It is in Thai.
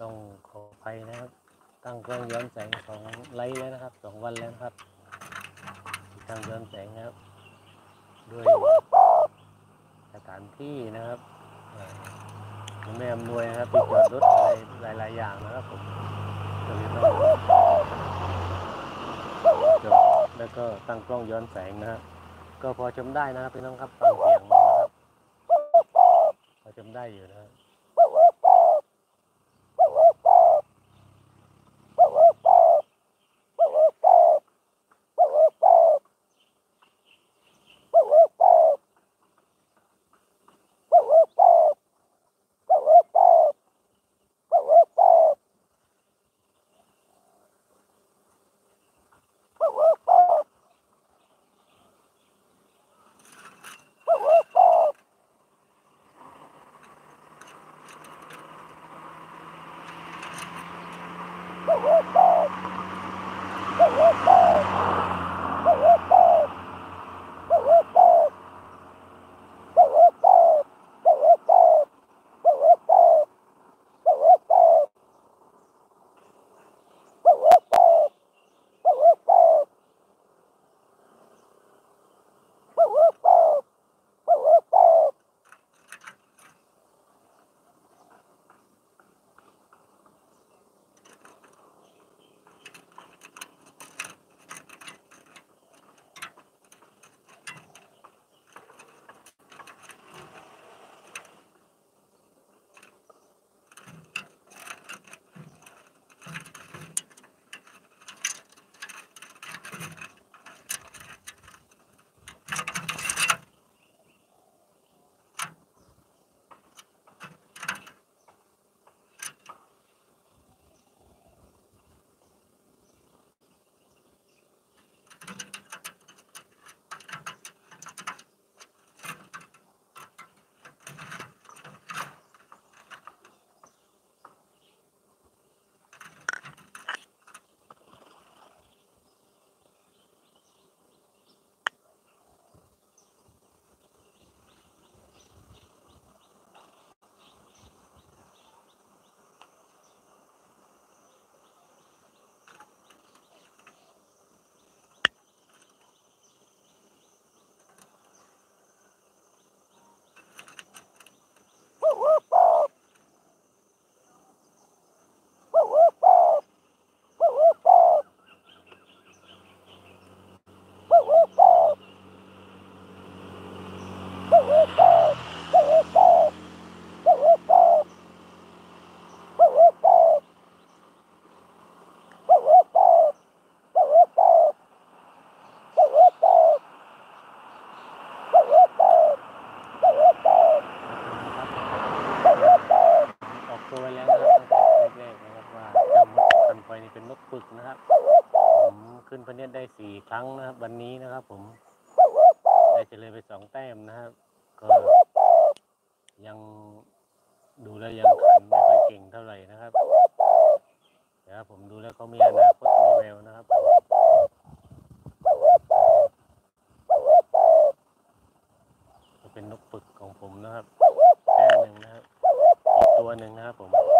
ต้องขออภัยนะครับ ตั้งกล้องย้อนแสงสองไลท์แล้วนะครับสองวันแล้วครับตั้งย้อนแสงนะครับ ด้วยสถานที่นะครับเอ่อมันไม่อำนวยนะครับที่จอดรถอะไรหลาย ๆ อย่างนะครับผมก็เลยต้องจอดแล้วก็ตั้งกล้องย้อนแสงนะครับก็พอชมได้นะครับพี่น้องครับฟังเสียงนะครับพอชมได้อยู่นะครับ นี่เป็นนกปึกนะครับผมขึ้นพเนียดได้สี่ครั้งนะครับ วันนี้นะครับ ผมได้เฉลยไปสองแต้มนะครับ ก็ยังดูแลยังขันไม่ค่อยเก่งเท่าไหร่นะครับแต่ว่าผมดูแล้วเขามีอนาคตมีแววนะครับเป็นนกปึกของผมนะครับแต้มหนึ่งนะครับอีกตัวหนึ่งนะครับผม